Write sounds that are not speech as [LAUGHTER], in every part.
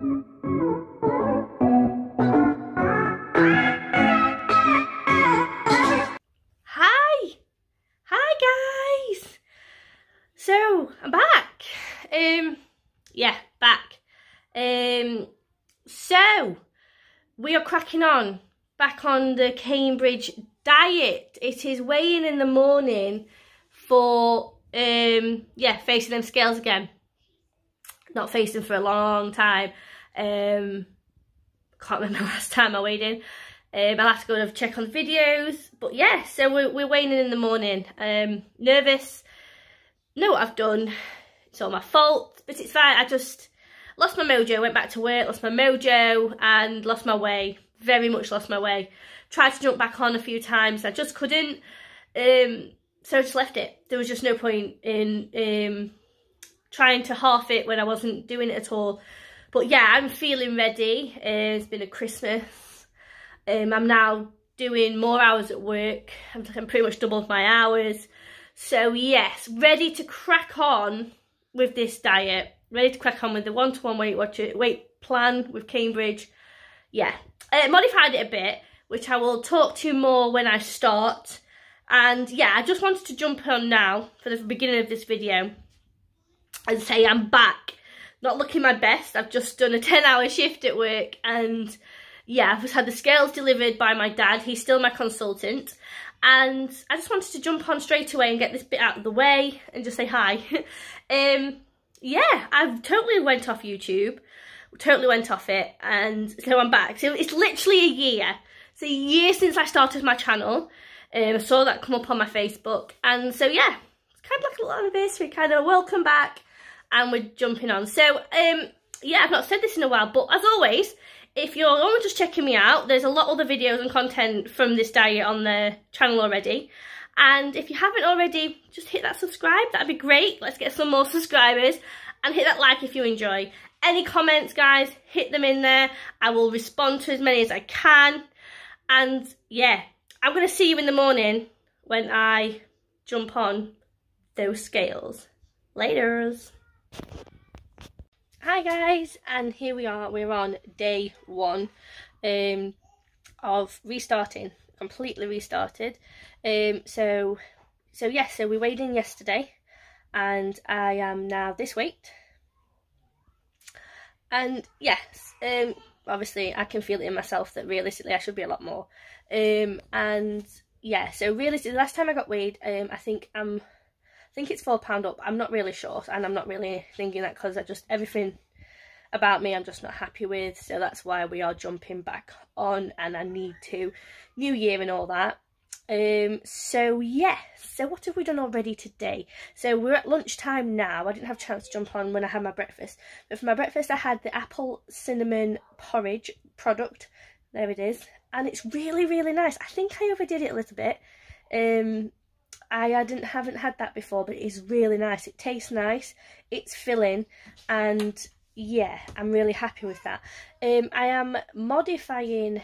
Hi! Hi guys! So, I'm back. Um, yeah, back. Um, so, we are cracking on back on the Cambridge diet. It is weighing in the morning for, um, yeah, facing them scales again. Not facing for a long time. Um, can't remember [LAUGHS] last time I weighed in. Um, I'll have to go and check on the videos. But yeah, so we're, we're weighing in in the morning. Um, nervous. Know what I've done. It's all my fault. But it's fine. I just lost my mojo. Went back to work. Lost my mojo. And lost my way. Very much lost my way. Tried to jump back on a few times. I just couldn't. Um, so I just left it. There was just no point in um, trying to half it when I wasn't doing it at all. But yeah, I'm feeling ready. Uh, it's been a Christmas. Um, I'm now doing more hours at work. I'm, I'm pretty much doubled my hours. So yes, ready to crack on with this diet. Ready to crack on with the one-to-one -one Weight weight plan with Cambridge. Yeah, uh, modified it a bit, which I will talk to you more when I start. And yeah, I just wanted to jump on now for the beginning of this video and say I'm back. Not looking my best. I've just done a [LAUGHS] 10 hour shift at work and yeah, I've just had the scales delivered by my dad. He's still my consultant. And I just wanted to jump on straight away and get this bit out of the way and just say hi. [LAUGHS] um, yeah, I've totally went off YouTube. Totally went off it. And so I'm back. So it's literally a year. It's a year since I started my channel. Um, I saw that come up on my Facebook. And so, yeah, it's kind of like a little anniversary, kind of welcome back. And we're jumping on. So, um, yeah, I've not said this in a while. But as always, if you're only just checking me out, there's a lot of other videos and content from this diet on the channel already. And if you haven't already, just hit that subscribe. That'd be great. Let's get some more subscribers. And hit that like if you enjoy. Any comments, guys, hit them in there. I will respond to as many as I can. And yeah, I'm going to see you in the morning when I jump on those scales. Laters. Hi guys, and here we are, we're on day one um, of restarting, completely restarted. Um, so, so yes, so we weighed in yesterday, and I am now this weight. And yes, um, obviously I can feel it in myself that realistically I should be a lot more. Um, and yeah, so realistically, the last time I got weighed, um, I think I'm think it's four pound up. I'm not really sure, and I'm not really thinking that because I just everything about me I'm just not happy with. So that's why we are jumping back on, and I need to New Year and all that. Um, so yes, so what have we done already today? So we're at lunchtime now. I didn't have a chance to jump on when I had my breakfast, but for my breakfast I had the apple cinnamon porridge product. There it is, and it's really really nice. I think I overdid it a little bit. Um, I hadn't haven't had that before, but it is really nice. It tastes nice, it's filling, and yeah, I'm really happy with that. Um, I am modifying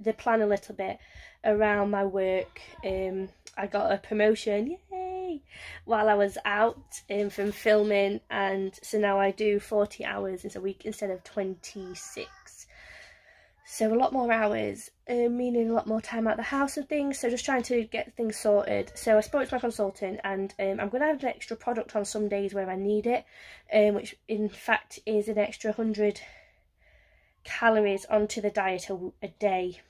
the plan a little bit around my work. Um, I got a promotion, yay, while I was out um, from filming, and so now I do 40 hours in a week instead of 26. So a lot more hours, uh, meaning a lot more time out the house and things. So just trying to get things sorted. So I spoke to my consultant and um, I'm going to have an extra product on some days where I need it. Um, which in fact is an extra 100 calories onto the diet a, a day.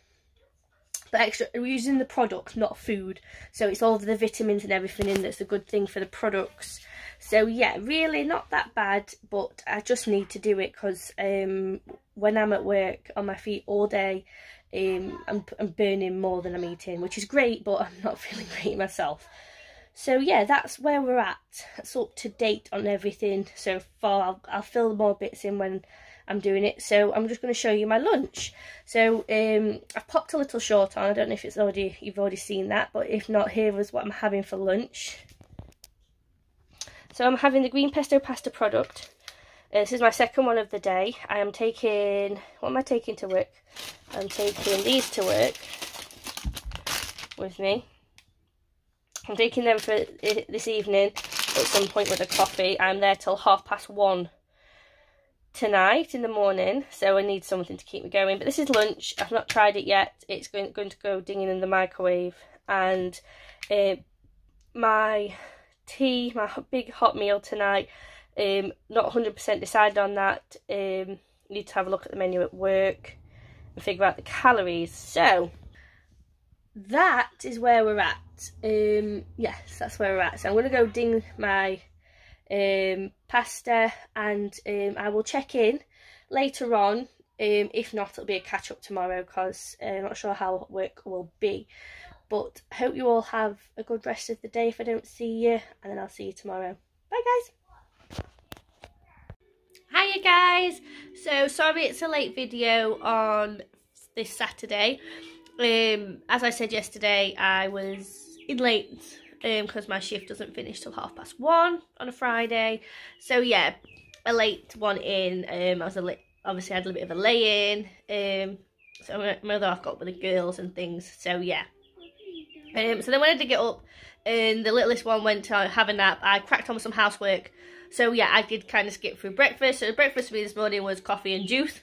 But extra, we're using the product, not food. So it's all the vitamins and everything in that's a good thing for the products. So yeah, really not that bad, but I just need to do it because um, when I'm at work on my feet all day, um, I'm, I'm burning more than I'm eating, which is great, but I'm not [LAUGHS] feeling great myself. So yeah, that's where we're at. That's up to date on everything so far. I'll, I'll fill more bits in when I'm doing it. So I'm just going to show you my lunch. So um, I've popped a little short on. I don't know if it's already you've already seen that, but if not, here is what I'm having for lunch. So I'm having the green pesto pasta product. Uh, this is my second one of the day. I am taking, what am I taking to work? I'm taking these to work with me. I'm taking them for this evening at some point with a coffee. I'm there till half past one. tonight in the morning, so I need something to keep me going. But this is lunch. I've not tried it yet. It's going, going to go dinging in the microwave. And uh, my tea, my big hot meal tonight, um, not 100% decided on that. Um, need to have a look at the menu at work and figure out the calories. So, that is where we're at. Um, yes, that's where we're at. So I'm going to go ding my um, pasta and um, I will check in later on. Um, if not, it'll be a catch up tomorrow because uh, I'm not sure how work will be. But hope you all have a good rest of the day if I don't see you, and then I'll see you tomorrow. Bye, guys. Hiya, guys. So, sorry it's a late video on this Saturday. Um, as I said yesterday, I was in late because um, my shift doesn't finish till half past one on a Friday. So yeah, a late one in. Um, I was a late, obviously I had a little bit of a lay-in. Um, so my, my other half got with the girls and things. So yeah. Um, so then when I did get up, and the littlest one went to have a nap, I cracked on with some housework. So yeah, I did kind of skip through breakfast. So breakfast for me this morning was coffee and juice.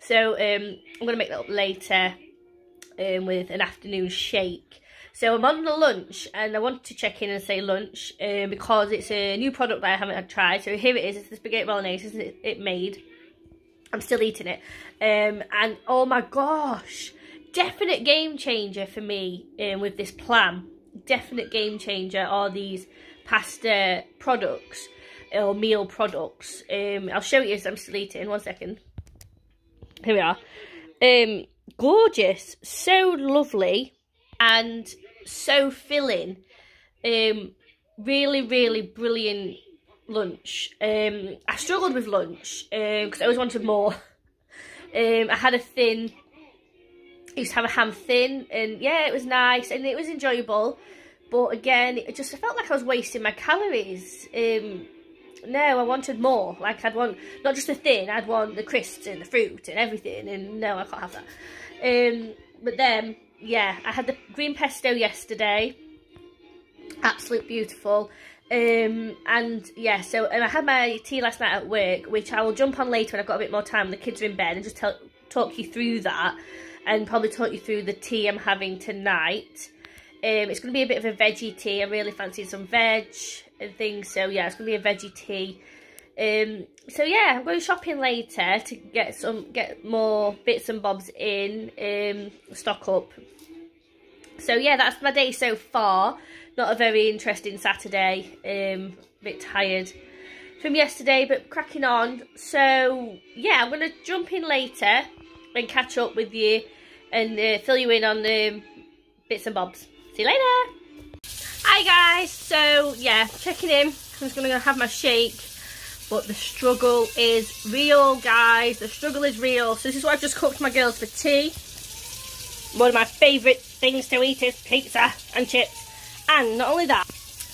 So um, I'm going to make that up later um, with an afternoon shake. So I'm on the lunch and I wanted to check in and say lunch um, because it's a new product that I haven't tried. So here it is, it's the spaghetti bolognese it, it made. I'm still eating it. Um, and oh my gosh, definite game changer for me um, with this plan. Definite game changer are these pasta products or meal products. Um, I'll show you as I'm still eating. One second. Here we are. Um, gorgeous, so lovely, and so filling. Um, really, really brilliant lunch. Um, I struggled with lunch because um, I always wanted more. [LAUGHS] Um, I had a thin, I used to have a ham thin, and yeah, it was nice and it was enjoyable. But again, it just I felt like I was wasting my calories. Um, no, I wanted more. Like I'd want not just the thin, I'd want the crisps and the fruit and everything. And no, I can't have that. Um, but then, yeah, I had the green pesto yesterday. Absolute beautiful. Um, and yeah, so and I had my tea last night at work, which I will jump on later when I've got a bit more time. The kids are in bed and just tell, talk you through that, and probably talk you through the tea I'm having tonight. Um, it's going to be a bit of a veggie tea. I really fancy some veg and things, so yeah, it's to be a veggie tea. Um, so yeah, I'm going shopping later to get some, get more bits and bobs in, um, stock up. So yeah, that's my day so far. Not a very interesting Saturday. Um, a bit tired from yesterday, but cracking on. So yeah, I'm to jump in later and catch up with you and uh, fill you in on the bits and bobs. See you later. Hi guys. So yeah, checking in. I'm just going to have my shake but the struggle is real, guys. The struggle is real. So this is what I've just cooked my girls for tea. One of my favourite things to eat is pizza and chips. And not only that,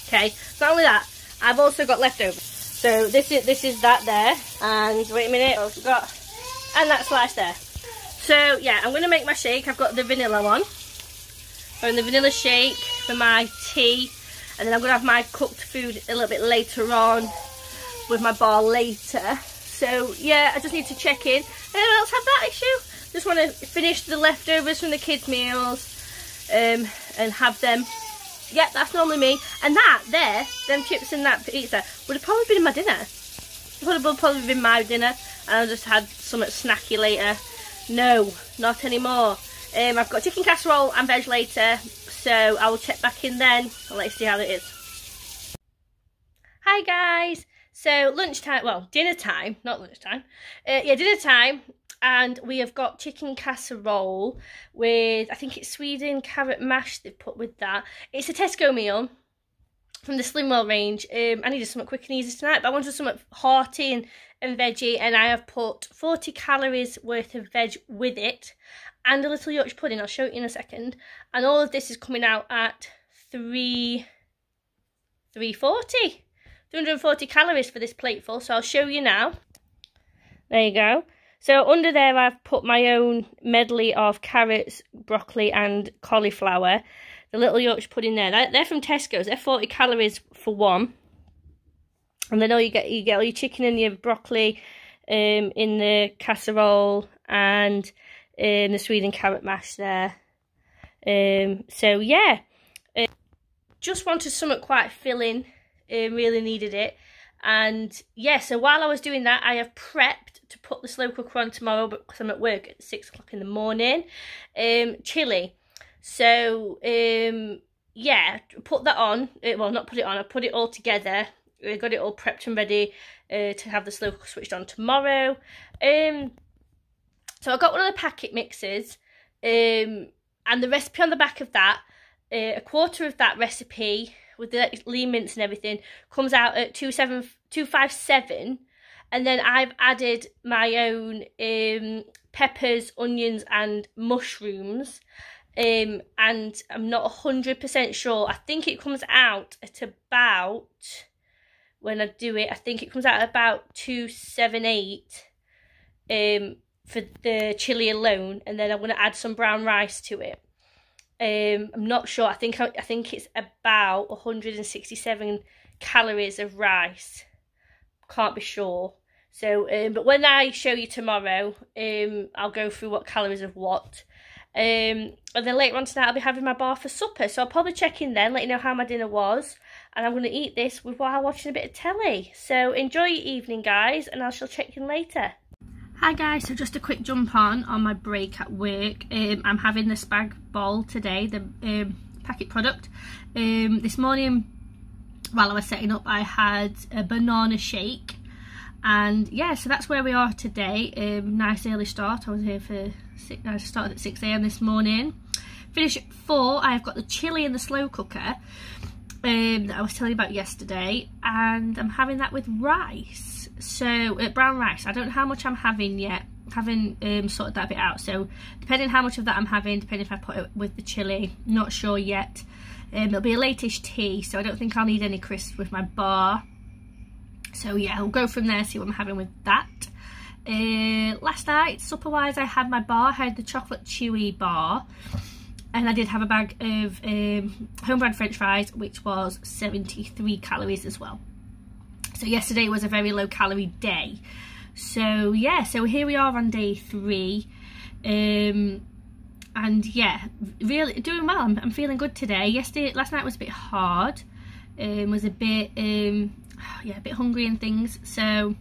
okay, not only that, I've also got leftovers. So this is this is that there. And wait a minute, I've got, and that slice there. So yeah, I'm to make my shake. I've got the vanilla one. And the vanilla shake for my tea. And then I'm going to have my cooked food a little bit later on with my bar later. So yeah, I just need to check in. Anyone else have that issue? Just want to finish the leftovers from the kids' meals um, and have them. Yeah, that's normally me. And that there, them chips and that pizza, would have probably been my dinner. Would have probably been my dinner. And I just had something snacky later. No, not anymore. Um, I've got chicken casserole and veg later. So I will check back in then and let's see how it is. Hi guys. So lunchtime, well, dinner time, not lunchtime. Uh, yeah, dinner time. And we have got chicken casserole with, I think it's Sweden carrot mash they've put with that. It's a Tesco meal from the Slimwell range. Um, I needed something quick and easy tonight, but I wanted something hearty and, and veggie. And I have put 40 calories worth of veg with it and a little Yorkshire pudding. I'll show it in a second. And all of this is coming out at 3, 340. 240 calories for this plateful, so I'll show you now. There you go. So under there I've put my own medley of carrots, broccoli and cauliflower. The little Yorkshire pudding there. They're from Tesco's. They're 40 calories for one. And then all you get you get all your chicken and your broccoli um, in the casserole and um, the Sweden carrot mash there. Um, so yeah, uh, just wanted something quite filling, um, really needed it. And yeah, so while I was doing that, I have prepped to put the slow cooker on tomorrow because I'm at work at six o'clock in the morning. Um, chili. So um, yeah, put that on. Uh, well, not put it on. I put it all together. I got it all prepped and ready uh, to have the slow cooker switched on tomorrow. Um, so I got one of the packet mixes, um, and the recipe on the back of that, uh, a quarter of that recipe with the lean mince and everything comes out at two seven two five seven, and then I've added my own um, peppers, onions, and mushrooms. Um, and I'm not hundred percent sure. I think it comes out at about when I do it. I think it comes out at about two seven eight. Um, for the chili alone, and then I'm going to add some brown rice to it. Um, I'm not sure. I think I, I think it's about 167 calories of rice. Can't be sure. So, um, but when I show you tomorrow, um, I'll go through what calories of what. Um, and then later on tonight, I'll be having my bar for supper. So I'll probably check in then, let you know how my dinner was. And I'm going to eat this with while watching a bit of telly. So enjoy your evening, guys, and I shall check in later. Hi guys, so just a quick jump on on my break at work. Um, I'm having the spag bol today, the um, packet product. Um, this morning, while I was setting up, I had a banana shake. And yeah, so that's where we are today. Um, nice early start. I was here for six, I started at 6am this morning. Finish at 4. I've got the chili in the slow cooker um, that I was telling you about yesterday. And I'm having that with rice. So uh, brown rice. I don't know how much I'm having yet. Haven't um, sorted that bit out. So depending how much of that I'm having depending if I put it with the chili not sure yet. Um, it'll be a lateish tea so I don't think I'll need any crisps with my bar. So yeah I'll go from there see what I'm having with that. Uh, last night supper wise I had my bar. I had the chocolate chewy bar and I did have a bag of um, home brand french fries which was 73 calories as well so yesterday was a very low calorie day. So yeah, so here we are on day three. Um, and yeah, really doing well. I'm, I'm, feeling good today. Yesterday, last night was a bit hard. Um, was a bit, um, [SIGHS] yeah, a bit hungry and things. So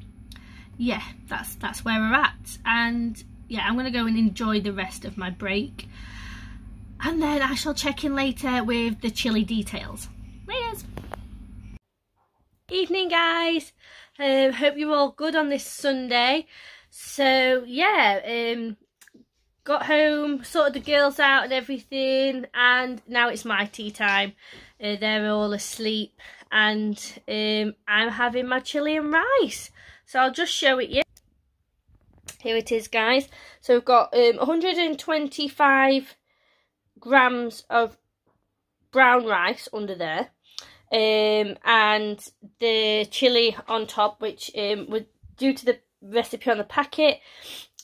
yeah, that's that's where we're at. And yeah, I'm gonna go and enjoy the rest of my break. And then I shall check in later with the chili details. Laters! Evening guys, um, hope you're all good on this Sunday. So yeah, um, got home, sorted the girls out and everything and now it's my tea time. Uh, they're all asleep and um, I'm having my chili and rice. So I'll just show it you. Here it is guys. So we've got um, 125 grams of brown rice under there um, and the chili on top, which um, was due to the recipe on the packet.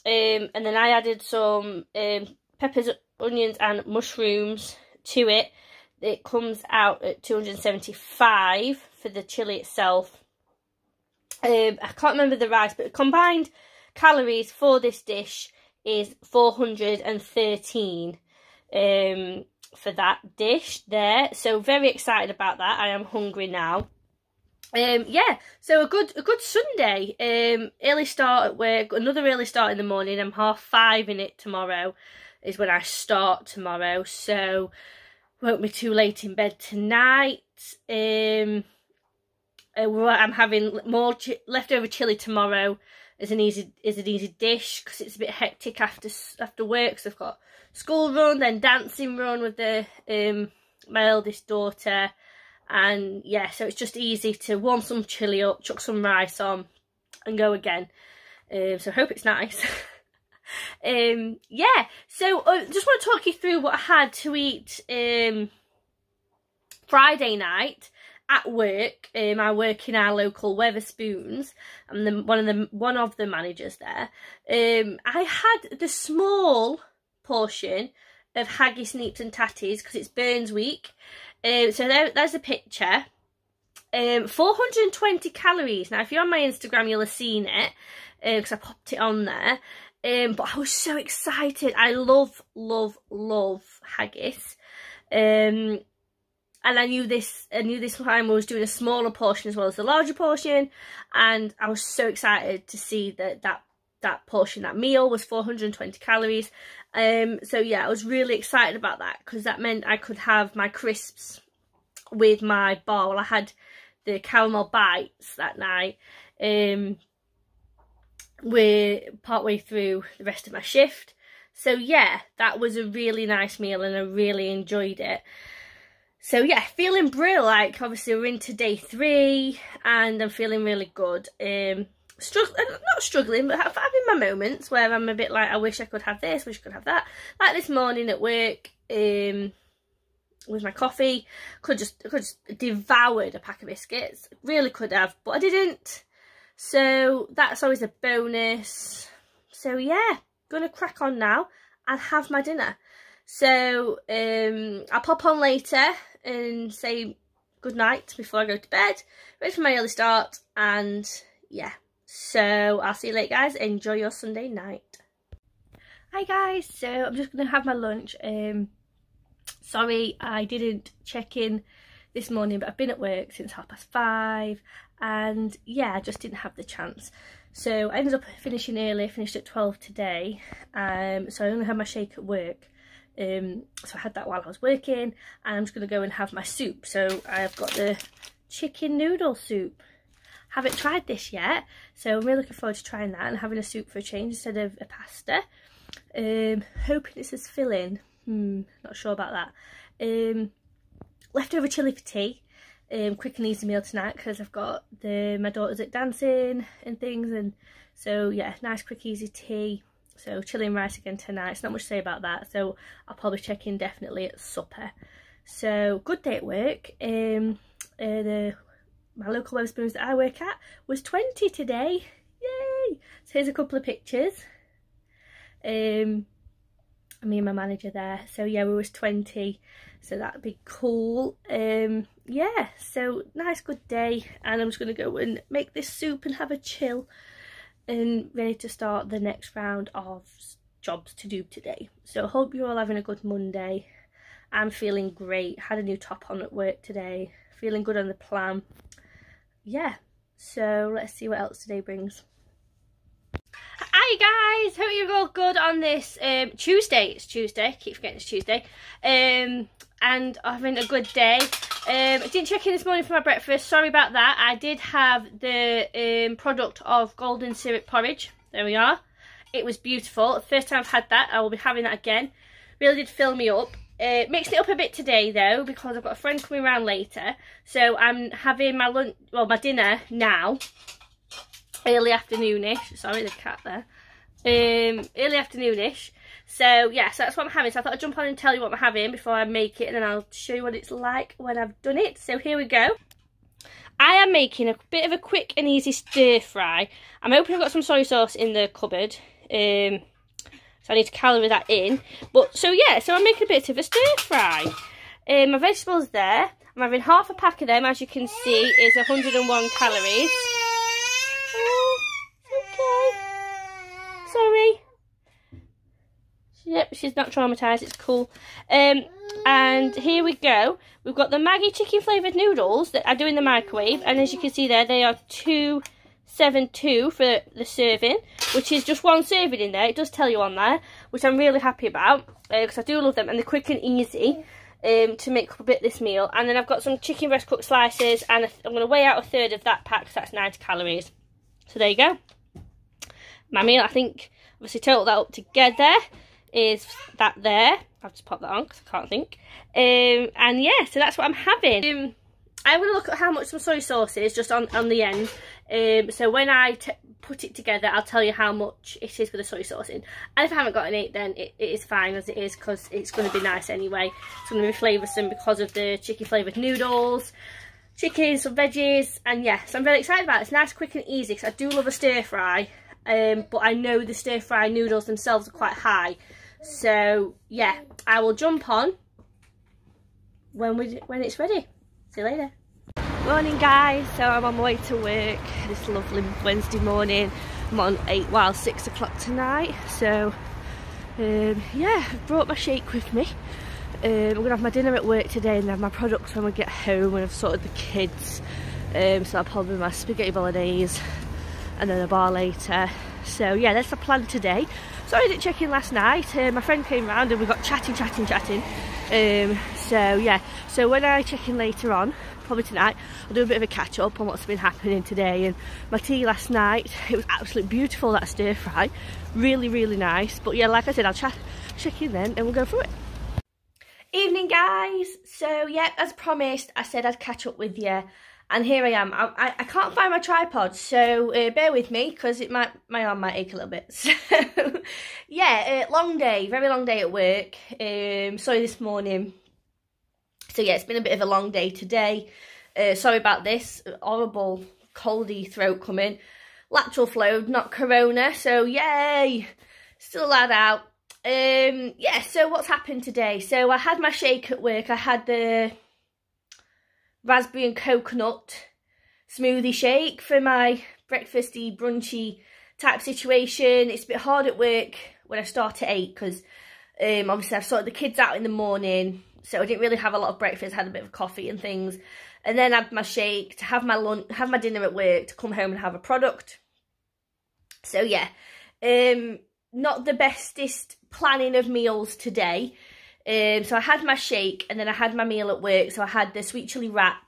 Um, and then I added some um, peppers, onions, and mushrooms to it. It comes out at 275 for the chili itself. Um, I can't remember the rice, but combined calories for this dish is 413. Um, for that dish there. So very excited about that. I am hungry now. Um, yeah, so a good a good Sunday. Um, early start at work, another early start in the morning. I'm half five in it tomorrow is when I start tomorrow. So won't be too late in bed tonight. Um, uh, I'm having more leftover chili tomorrow is an easy is an easy dish because it's a bit hectic after after work. So I've got school run, then dancing run with the um my eldest daughter, and yeah, so it's just easy to warm some chili up, chuck some rice on, and go again. Um, so I hope it's nice. [LAUGHS] um, yeah, so I uh, just want to talk you through what I had to eat um Friday night at work, um, I work in our local Wetherspoons. I'm the, one of the one of the managers there. Um, I had the small portion of haggis, neeps and tatties because it's Burns week. Um, so there, there's a picture. Um, 420 calories. Now, if you're on my Instagram, you'll have seen it. because uh, I popped it on there. Um, but I was so excited. I love, love, love haggis. Um, and I knew this, I knew this time I was doing a smaller portion as well as the larger portion. And I was so excited to see that that, that portion, that meal was 420 calories. Um, so yeah, I was really excited about that because that meant I could have my crisps with my bar. Well, I had the caramel bites that night. Um, we're partway through the rest of my shift. So yeah, that was a really nice meal and I really enjoyed it. So yeah, feeling brill, like obviously we're into day three and I'm feeling really good. Um, struggling, uh, not struggling, but having my moments where I'm a bit like, I wish I could have this, wish I could have that. Like this morning at work, um, with my coffee, could just could just devoured a pack of biscuits. Really could have, but I didn't. So that's always a bonus. So yeah, gonna crack on now and have my dinner. So um, I'll pop on later and say good night before I go to bed. Wait for my early start and yeah. So I'll see you later guys. Enjoy your Sunday night. Hi guys, so I'm just going to have my lunch. Um, sorry I didn't check in this morning but I've been at work since half past five and yeah I just didn't have the chance so I ended up finishing early finished at 12 today um, so I only had my shake at work um, so I had that while I was working and I'm just going to go and have my soup so I've got the chicken noodle soup haven't tried this yet so I'm really looking forward to trying that and having a soup for a change instead of a pasta. Um, hoping it's as filling. Hmm not sure about that. Um, leftover chili for tea. Um, quick and easy meal tonight because I've got the my daughters at dancing and things and so yeah nice quick easy tea. So chili and rice again tonight. It's not much to say about that so I'll probably check in definitely at supper. So good day at work. Um uh, the my local Wetherspoons that I work at was 20 today. Yay! So here's a couple of pictures. Um me and my manager there. So yeah we was 20 so that'd be cool. Um yeah so nice good day. And i'm just gonna go and make this soup and have a chill and ready to start the next round of jobs to do today. So hope you're all having a good monday. I'm feeling great. Had a new top on at work today. Feeling good on the plan yeah so let's see what else today brings Hi guys, hope you're all good on this um, Tuesday. It's Tuesday, keep forgetting it's Tuesday. Um, and having a good day. Um, I didn't check in this morning for my breakfast, sorry about that. I did have the um, product of golden syrup porridge. There we are. It was beautiful. First time I've had that, I will be having that again. Really did fill me up. Uh, mixing it up a bit today though because I've got a friend coming around later. So I'm having my lunch, well my dinner now early afternoonish. Sorry, the cat there. Um, early afternoonish. So, yeah, so that's what I'm having. So I thought I'd jump on and tell you what I'm having before I make it. And then I'll show you what it's like when I've done it. So here we go. I am making a bit of a quick and easy stir fry. I'm hoping I've got some soy sauce in the cupboard. Um, so I need to calorie that in. But, so yeah, so I'm making a bit of a stir fry. Um, my vegetables there. I'm having half a pack of them, as you can see, is 101 calories. Okay. Sorry. Yep, she's not traumatised. It's cool. Um, and here we go. We've got the Maggi chicken flavoured noodles that I do in the microwave. And as you can see there, they are 272 for the serving, which is just one serving in there. It does tell you on there, which I'm really happy about because uh, I do love them. And they're quick and easy um, to make up a bit this meal. And then I've got some chicken breast cooked slices. And I'm going to weigh out a third of that pack, so that's 90 calories. So there you go my meal. I think obviously total that up together is that there. I've just pop that on because I can't think. Um, and yeah, so that's what I'm having. Um, I'm going to look at how much some soy sauce is just on, on the end. Um, so when I put it together, I'll tell you how much it is with the soy sauce in. And if I haven't got any, then it, it is fine as it is because it's going to be nice anyway. It's going to be flavoursome because of the chicken flavoured noodles, chicken, some veggies. And yeah, so I'm very excited about it. It's nice, quick and easy because I do love a stir fry um, but I know the stir fry noodles themselves are quite high. So yeah, I will jump on when we when it's ready. See you later. Morning guys, so I'm on my way to work this lovely Wednesday morning. I'm on eight while six o'clock tonight. So um, yeah, I've brought my shake with me. Um, I'm gonna have my dinner at work today and then my products when we get home when I've sorted the kids. Um, so I'll probably my spaghetti bolognese and then a bar later. So yeah, that's the plan today. Sorry I didn't check in last night. Uh, my friend came round and we got chatting, chatting, chatting. So yeah, so when I check in later on, probably tonight, I'll do a bit of a catch up on what's been happening today. And my tea last night, it was absolutely beautiful, that stir fry. Really, really nice. But yeah, like I said, I'll chat, check in then and we'll go through it. Evening guys, so yeah, as promised, I said I'd catch up with you and here I am. I, I, I can't find my tripod, so uh, bear with me because it might my arm might ache a little bit. [LAUGHS] So yeah, uh, long day, very long day at work. Um, sorry this morning. So yeah, it's been a bit of a long day today. Uh, sorry about this horrible coldy throat coming. Lateral flow, not corona. So yay, still allowed out. Um, yeah. So what's happened today? So I had my shake at work. I had the raspberry and coconut smoothie shake for my breakfasty, brunchy type situation. It's a bit hard at work when I start at 8 because um, obviously I've sorted the kids out in the morning. So I didn't really have a lot of breakfast, had a bit of coffee and things. And then had my shake to have my lunch, have my dinner at work, to come home and have a product. So yeah, um, not the bestest planning of meals today. Um, so I had my shake and then I had my meal at work. So I had the sweet chili wrap,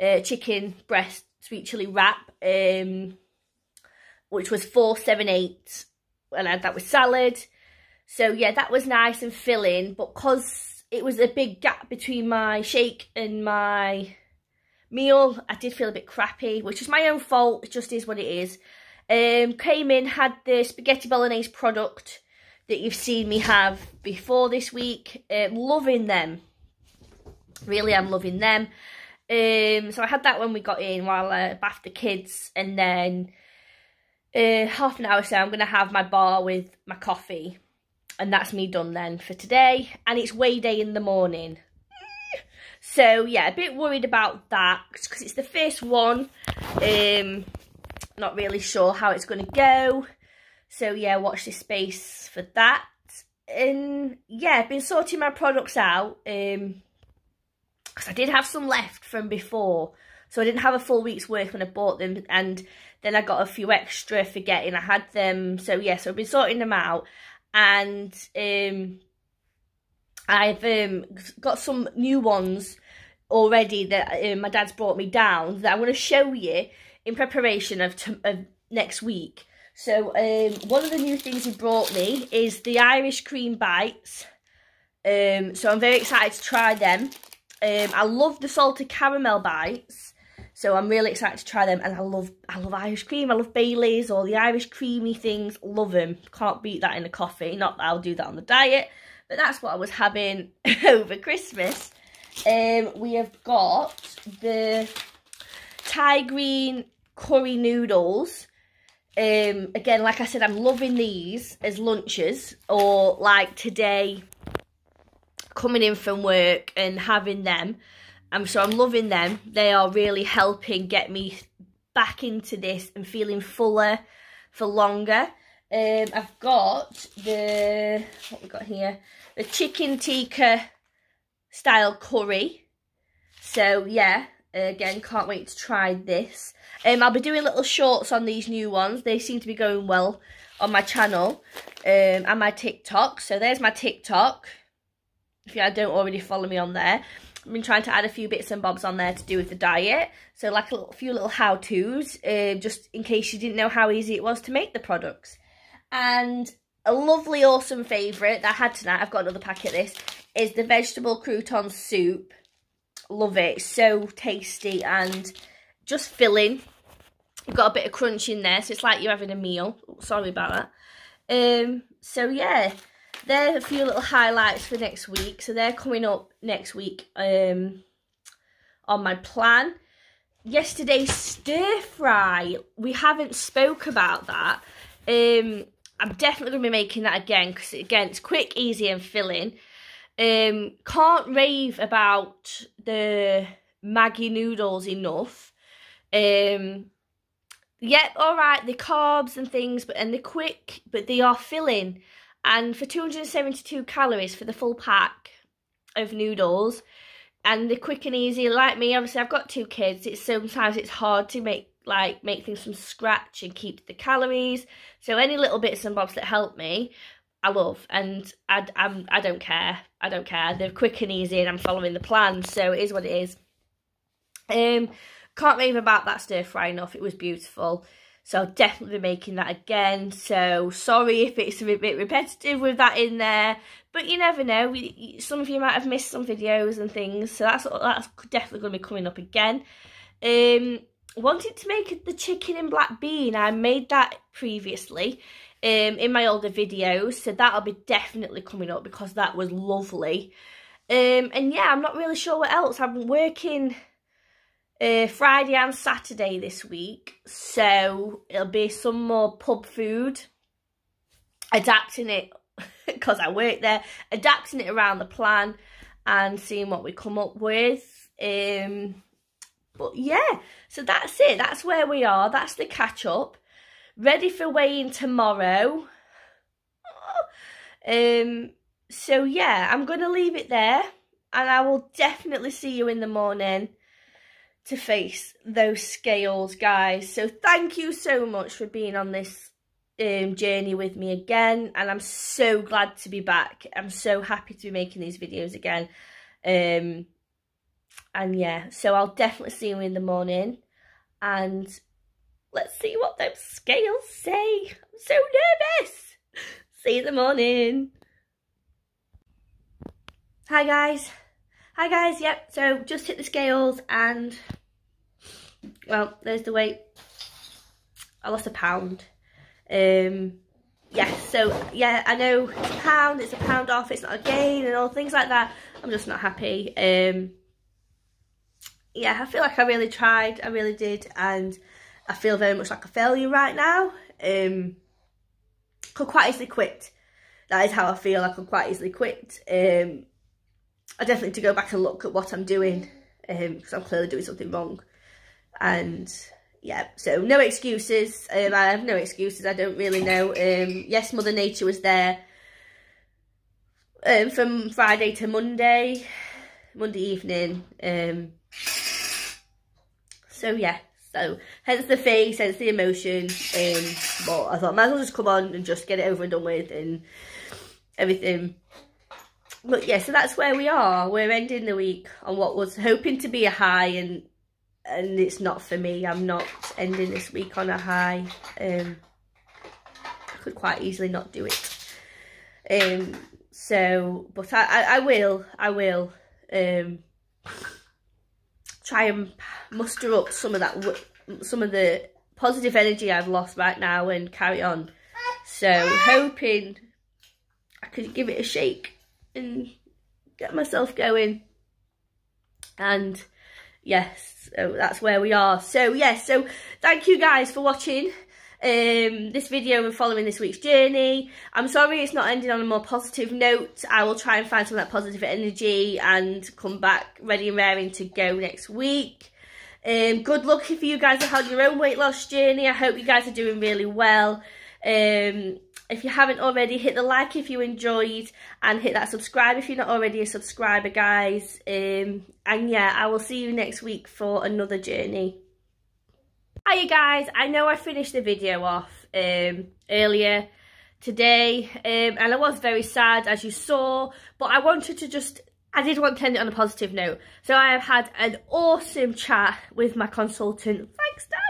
uh, chicken breast sweet chili wrap, um, which was 478 and I had that with salad. So yeah, that was nice and filling, but because it was a big gap between my shake and my meal, I did feel a bit crappy, which is my own fault. It just is what it is. Um, came in, had the spaghetti bolognese product, that you've seen me have before this week. Uh, loving them. Really, I'm loving them. Um, so I had that when we got in while I bathed the kids. And then uh, half an hour so I'm going to have my bar with my coffee. And that's me done then for today. And it's weigh day in the morning. So, yeah, a bit worried about that because it's the first one. Um, not really sure how it's going to go. So yeah, watch this space for that. And yeah, been sorting my products out. Um, because I did have some left from before. So I didn't have a full week's worth when I bought them. And then I got a few extra forgetting I had them. So yeah, so I've been sorting them out. And um, I've um, got some new ones already that uh, my dad's brought me down that I want to show you in preparation of, of next week. So um, one of the new things he brought me is the Irish cream bites. Um, so I'm very excited to try them. Um, I love the salted caramel bites. So I'm really excited to try them. And I love I love Irish cream. I love Bailey's or the Irish creamy things. Love them. Can't beat that in a coffee. Not that I'll do that on the diet. But that's what I was having [LAUGHS] over Christmas. Um, we have got the Thai green curry noodles. Um, again, like I said, I'm loving these as lunches or like today coming in from work and having them. Um, so I'm loving them. They are really helping get me back into this and feeling fuller for longer. Um, I've got the, what we got here, the chicken tikka style curry. So yeah, again, can't wait to try this. Um, I'll be doing little shorts on these new ones. They seem to be going well on my channel um, and my TikTok. So there's my TikTok. If you don't already follow me on there. I've been trying to add a few bits and bobs on there to do with the diet. So like a little, few little how-tos, uh, just in case you didn't know how easy it was to make the products. And a lovely, awesome favourite that I had tonight, I've got another packet of this, is the vegetable crouton soup. Love it. So tasty and just filling. You've got a bit of crunch in there, so it's like you're having a meal. Sorry about that. Um, so yeah, there are a few little highlights for next week. So they're coming up next week um, on my plan. Yesterday's stir fry, we haven't spoke about that. Um, I'm definitely going to be making that again because, again, it's quick, easy and filling. Um, can't rave about the Maggi noodles enough. Um, yep, all right, the carbs and things, but and they're quick, but they are filling. And for 272 calories for the full pack of noodles, and they're quick and easy. Like me, obviously, I've got two kids. It's sometimes it's hard to make like make things from scratch and keep the calories. So any little bits and bobs that help me, I love, and I I'm I don't care. I don't care. They're quick and easy, and I'm following the plan. So it is what it is. Um, can't rave about that stir fry enough. It was beautiful. So I'll definitely be making that again. So sorry if it's a bit repetitive with that in there. But you never know. Some of you might have missed some videos and things. So that's that's definitely going to be coming up again. Um, wanted to make the chicken and black bean. I made that previously um, in my older videos. So that'll be definitely coming up because that was lovely. Um, and yeah, I'm not really sure what else. I've been working uh, Friday and Saturday this week. So it'll be some more pub food. Adapting it, [LAUGHS] because I work there, adapting it around the plan and seeing what we come up with. Um, but yeah, so that's it. That's where we are. That's the catch up. Ready for weighing tomorrow. Um, so yeah, I'm going to leave it there. And I will definitely see you in the morning to face those scales, guys. So thank you so much for being on this um, journey with me again. And I'm so glad to be back. I'm so happy to be making these videos again. Um, and yeah, so I'll definitely see you in the morning. And let's see what those scales say. I'm so nervous. See you in the morning. Hi guys. Hi guys, yep, so just hit the scales and, well, there's the weight. I lost a pound. Um, yeah, so, yeah, I know it's a pound, it's a pound off, it's not a gain and all things like that. I'm just not happy. Um, yeah, I feel like I really tried, I really did, and I feel very much like a failure right now. Um, could quite easily quit. That is how I feel, I could quite easily quit. Um, I definitely need to go back and look at what I'm doing because um, I'm clearly doing something wrong. And yeah, so no excuses. Um, I have no excuses. I don't really know. Um, yes, Mother Nature was there um, from Friday to Monday, Monday evening. Um, so yeah, so hence the face, hence the emotion. Um, but I thought, I might as well just come on and just get it over and done with and everything but yeah, so that's where we are. We're ending the week on what was hoping to be a high and and it's not for me. I'm not ending this week on a high. Um, I could quite easily not do it. Um, so, but I, I, I will, I will um, try and muster up some of that, some of the positive energy I've lost right now and carry on. So, hoping I could give it a shake and get myself going. And yes, so that's where we are. So yes, so thank you guys for watching um, this video and following this week's journey. I'm sorry it's not ending on a more positive note. I will try and find some of that positive energy and come back ready and raring to go next week. Um, good luck if you guys are on your own weight loss journey. I hope you guys are doing really well. Um, if you haven't already, hit the like if you enjoyed and hit that subscribe if you're not already a subscriber, guys. Um, and yeah, I will see you next week for another journey. Hiya guys, I know I finished the video off um, earlier today um, and I was very sad as you saw, but I wanted to just I did want to end it on a positive note. So I have had an awesome chat with my consultant. Thanks, Dad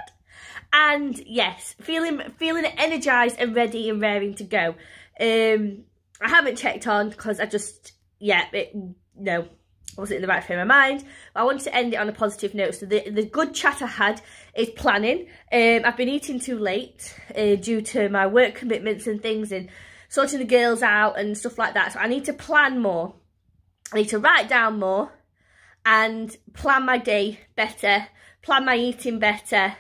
and yes, feeling feeling energized and ready and raring to go. Um, I haven't checked on because I just yeah, it, no, wasn't in the right frame of mind. But I wanted to end it on a positive note. So the the good chat I had is planning. Um, I've been eating too late uh, due to my work commitments and things and sorting the girls out and stuff like that. So I need to plan more. I need to write down more and plan my day better, plan my eating better,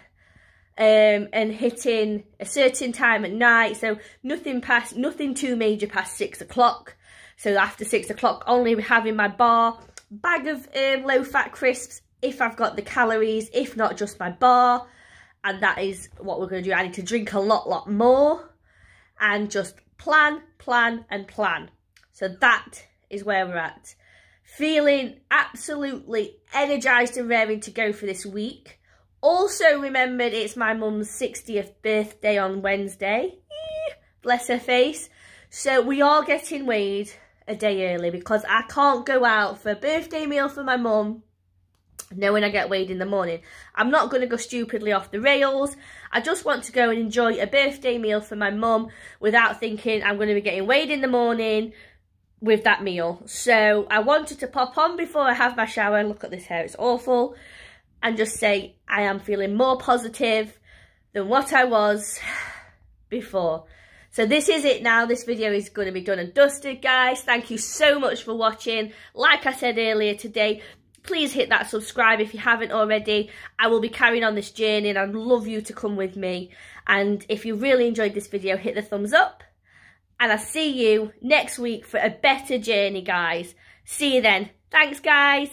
um, and hitting a certain time at night. So nothing past, nothing too major past six o'clock. So after six o'clock, only having my bar, bag of um, low fat crisps if I've got the calories, if not just my bar. and that is what we're going to do. I need to drink a lot, lot more and just plan, plan and plan. So that is where we're at. Feeling absolutely energised and raring to go for this week. Also remembered it's my mum's 60th birthday on Wednesday. Bless her face. So we are getting weighed a day early because I can't go out for a birthday meal for my mum knowing I get weighed in the morning. I'm not going to go stupidly off the rails. I just want to go and enjoy a birthday meal for my mum without thinking I'm going to be getting weighed in the morning with that meal. So I wanted to pop on before I have my shower. Look at this hair, it's awful. And just say I am feeling more positive than what I was [SIGHS] before. So this is it now. This video is going to be done and dusted, guys. Thank you so much for watching. Like I said earlier today, please hit that subscribe if you haven't already. I will be carrying on this journey and I'd love you to come with me. And if you really enjoyed this video, hit the thumbs up. And I'll see you next week for a better journey, guys. See you then. Thanks, guys.